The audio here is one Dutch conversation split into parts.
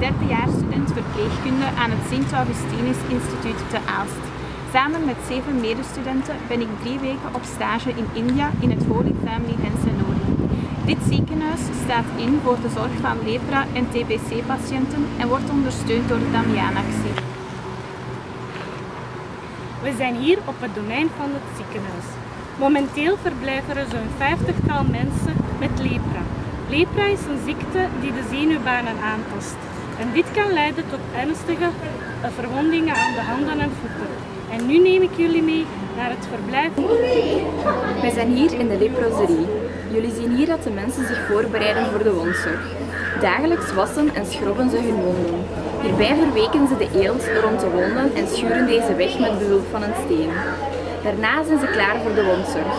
derdejaarsstudent verpleegkunde aan het Sint-Augustinus Instituut te Aalst. Samen met zeven medestudenten ben ik drie weken op stage in India in het Holy Family Noorden. Dit ziekenhuis staat in voor de zorg van lepra- en TBC-patiënten en wordt ondersteund door de Damiaanactie. We zijn hier op het domein van het ziekenhuis. Momenteel verblijven er zo'n vijftigtal mensen met lepra. Lepra is een ziekte die de zenuwbanen aantast. En dit kan leiden tot ernstige verwondingen aan de handen en voeten. En nu neem ik jullie mee naar het verblijf. Wij zijn hier in de leproserie. Jullie zien hier dat de mensen zich voorbereiden voor de wondzorg. Dagelijks wassen en schrobben ze hun wonden. Hierbij verweken ze de eelt rond de wonden en schuren deze weg met behulp van een steen. Daarna zijn ze klaar voor de wondzorg.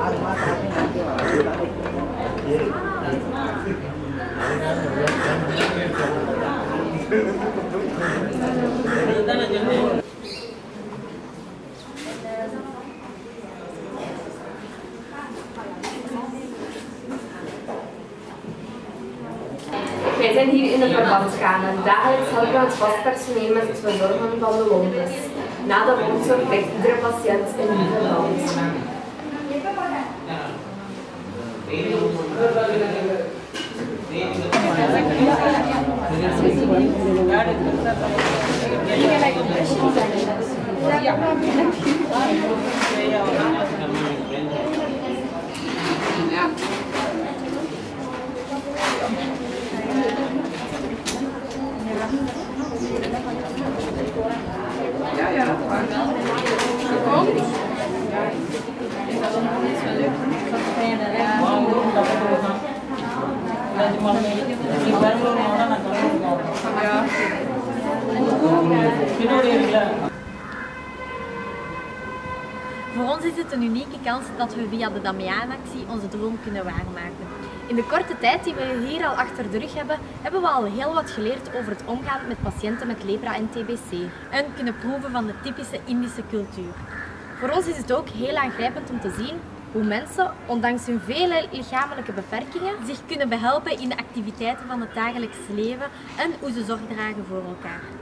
Wij zijn hier in de verbandkamer. Dagelijks helpen we het vastpersoneel met het verzorgen van de wondes. Na de wondzorg krijgt iedere patiënt een nieuwe band. Voor ons is het een unieke kans dat we via de Damiaanactie onze droom kunnen waarmaken. In de korte tijd die we hier al achter de rug hebben, hebben we al heel wat geleerd over het omgaan met patiënten met lepra en TBC en kunnen proeven van de typische Indische cultuur. Voor ons is het ook heel aangrijpend om te zien hoe mensen, ondanks hun vele lichamelijke beperkingen, zich kunnen behelpen in de activiteiten van het dagelijks leven en hoe ze zorg dragen voor elkaar.